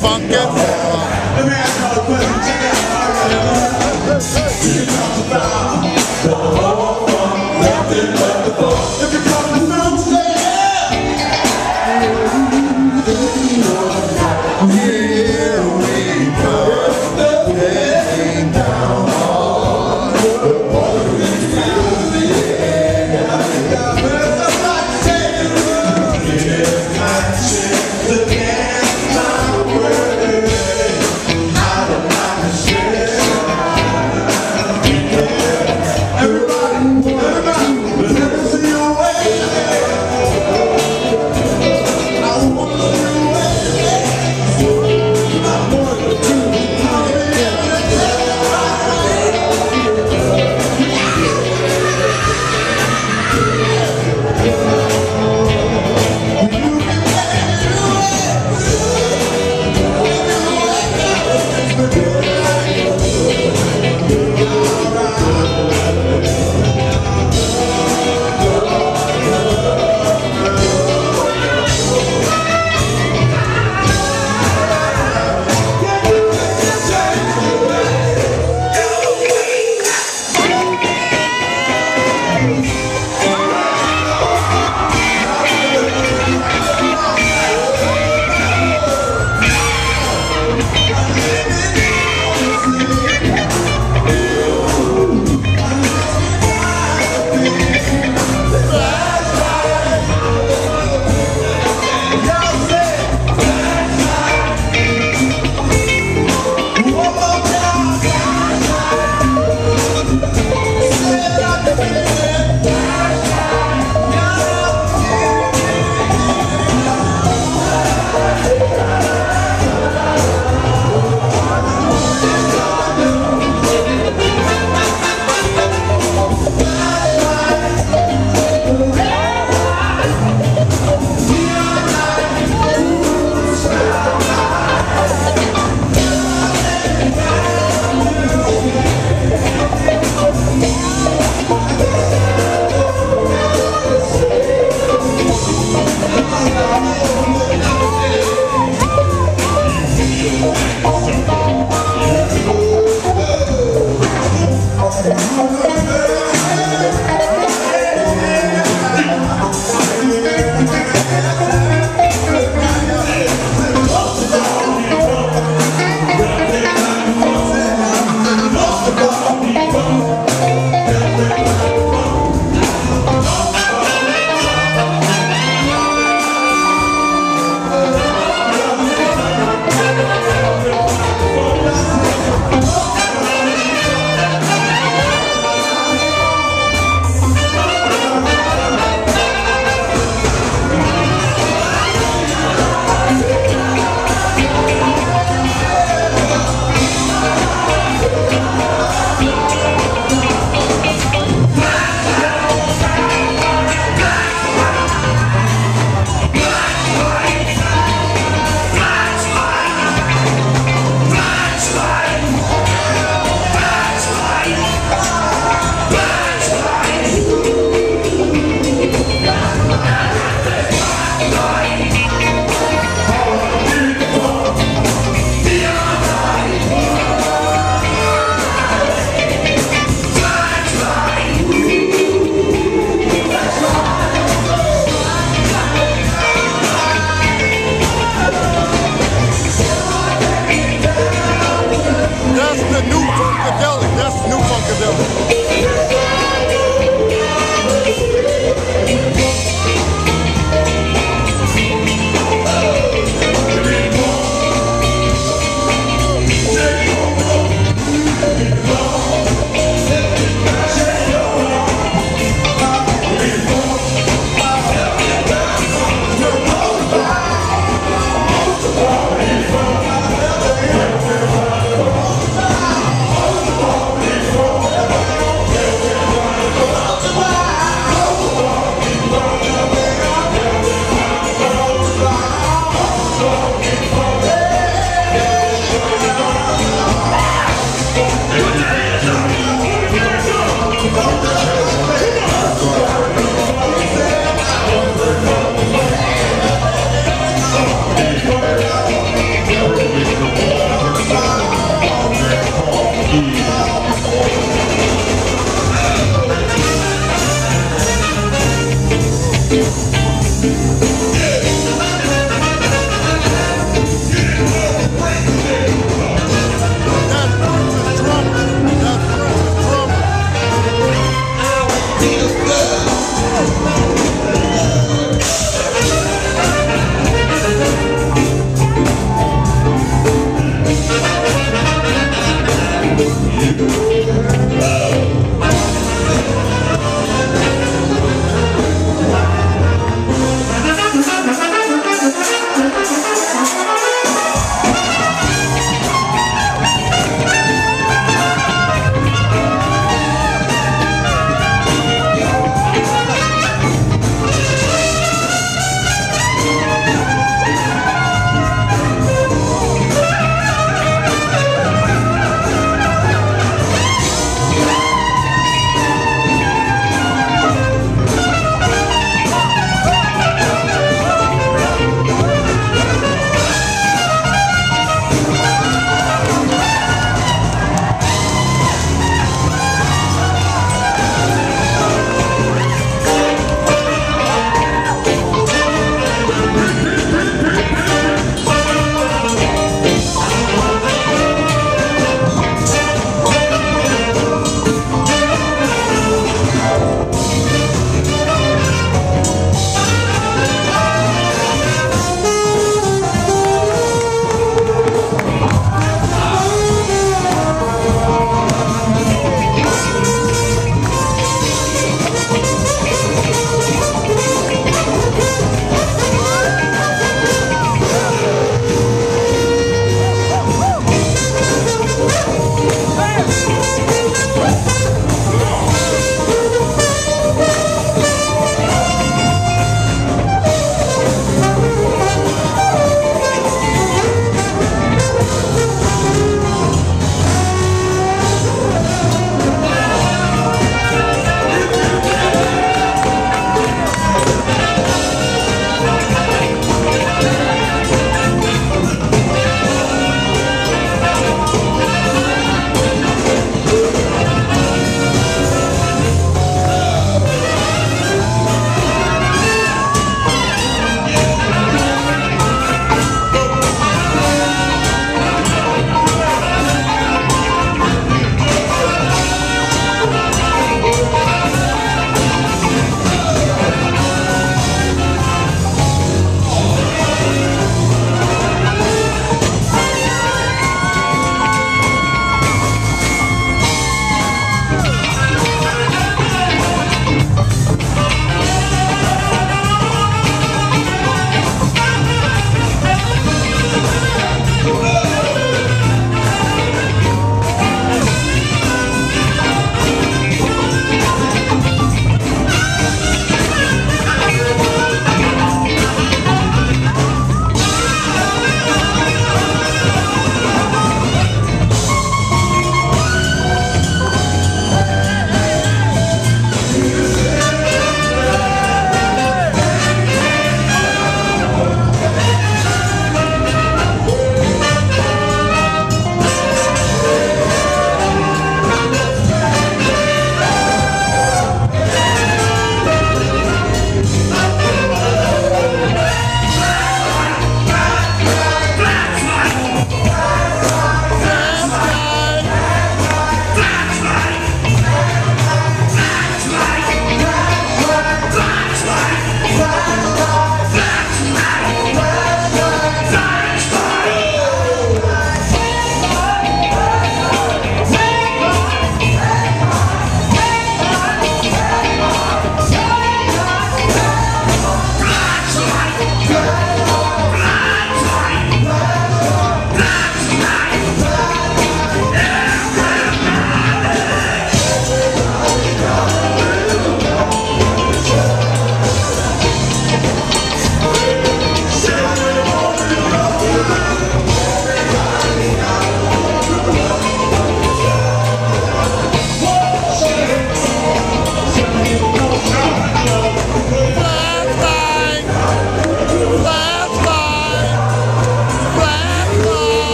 funk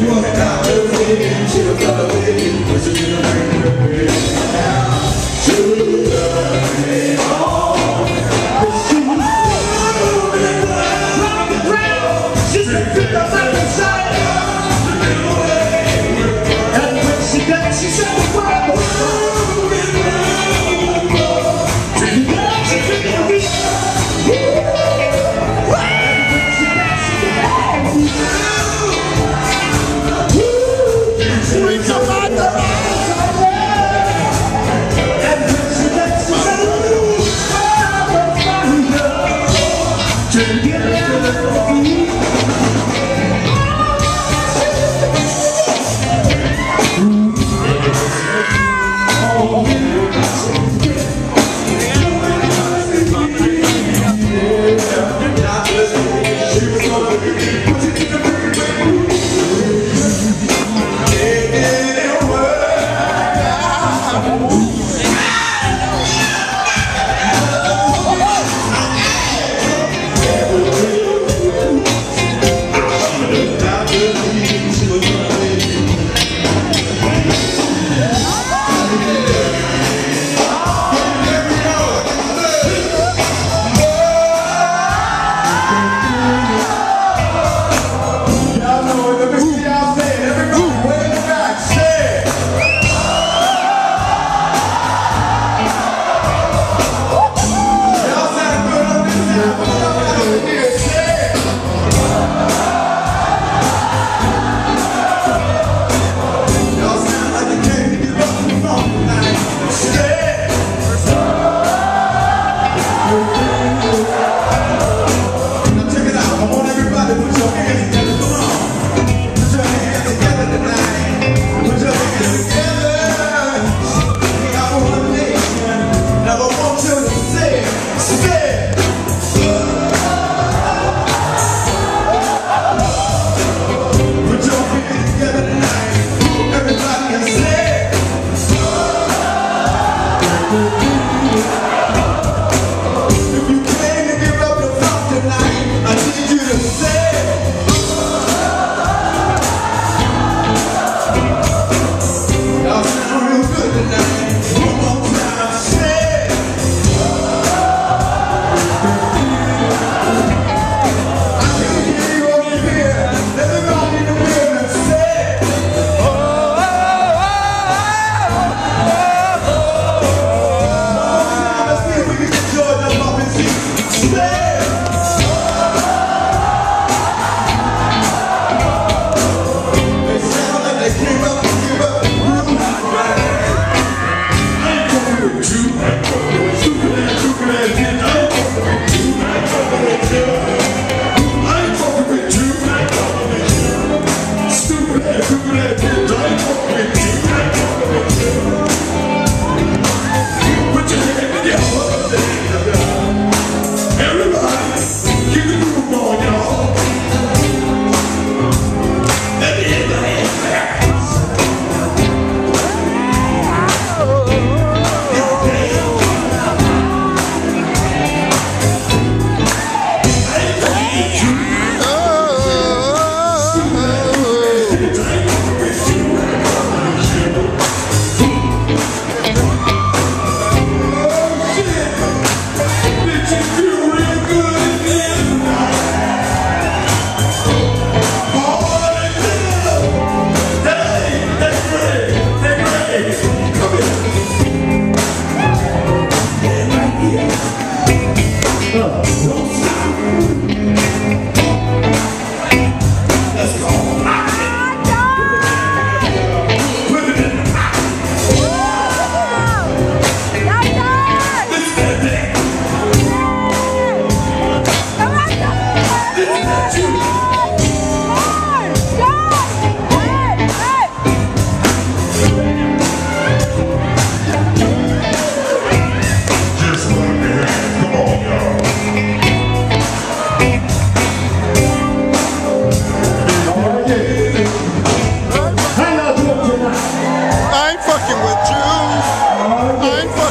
Bring somebody.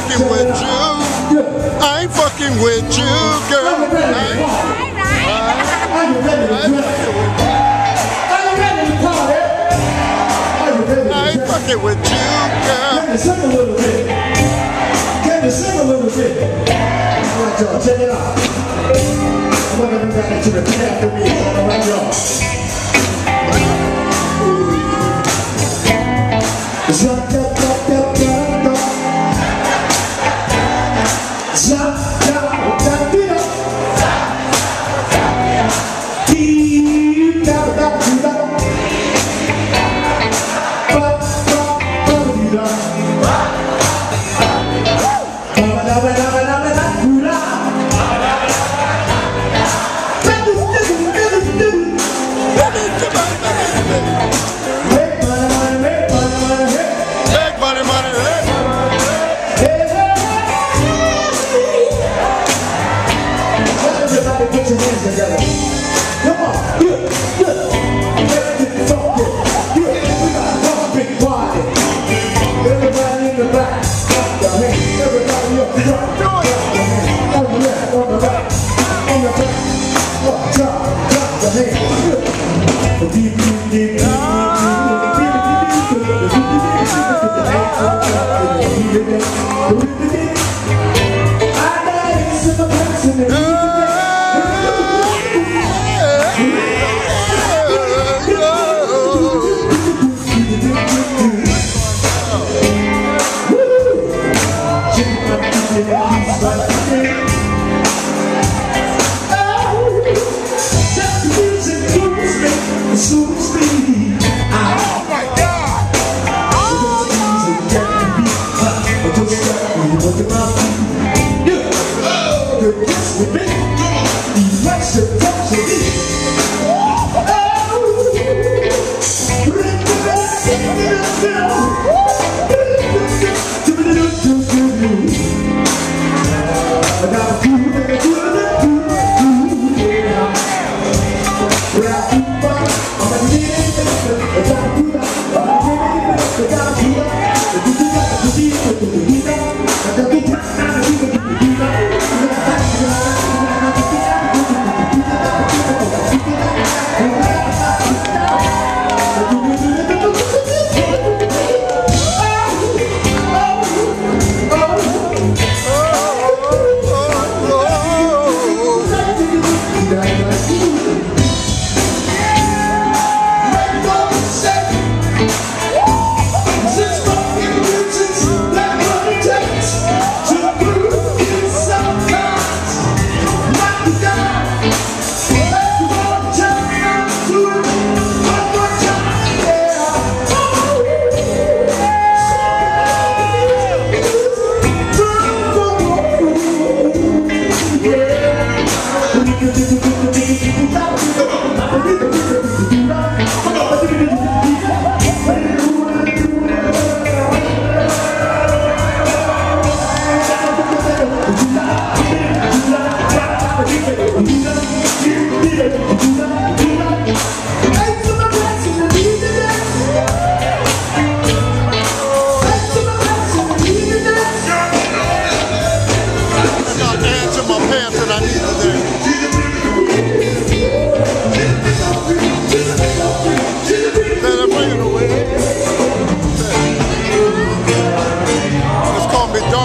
fucking with you. I ain't fucking with you, girl. I ain't fucking with you, girl. Can you sing a little bit? Can you sing a little bit? All right, y'all, check it out. I'm gonna be back to the path that we on, all right, y'all. It's not Now and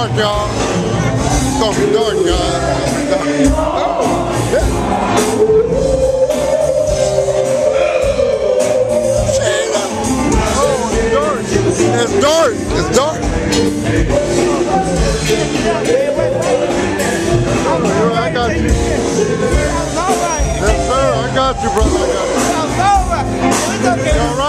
dark, y'all. It's gonna be dark, guys. Oh, yeah. It's dark. It's dark. I got you. Yes, sir. I got you, brother. I got you. It's. It's okay.